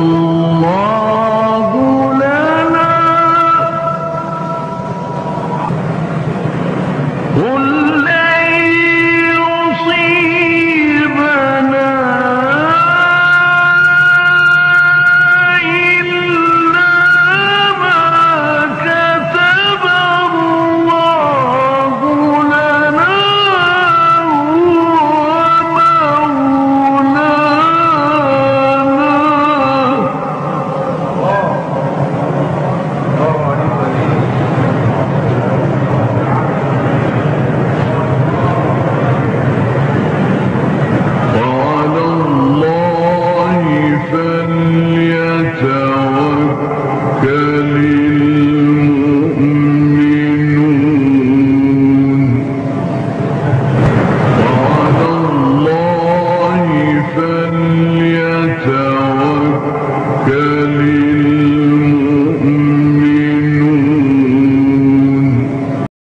Oh.